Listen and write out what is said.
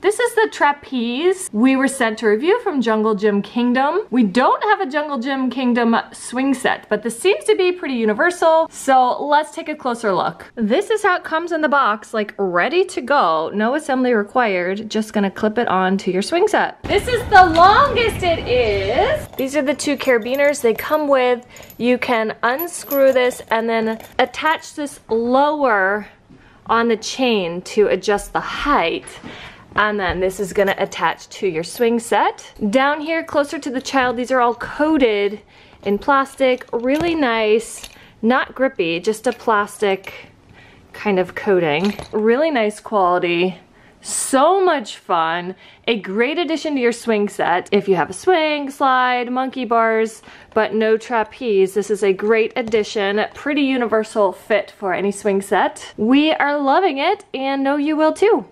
This is the trapeze we were sent to review from Jungle Gym Kingdom. We don't have a Jungle Gym Kingdom swing set, but this seems to be pretty universal, so let's take a closer look. This is how it comes in the box, like ready to go. No assembly required, just gonna clip it on to your swing set. This is the longest it is. These are the two carabiners they come with. You can unscrew this and then attach this lower on the chain to adjust the height and then this is gonna attach to your swing set. Down here, closer to the child, these are all coated in plastic, really nice, not grippy, just a plastic kind of coating. Really nice quality, so much fun. A great addition to your swing set. If you have a swing, slide, monkey bars, but no trapeze, this is a great addition. Pretty universal fit for any swing set. We are loving it and know you will too.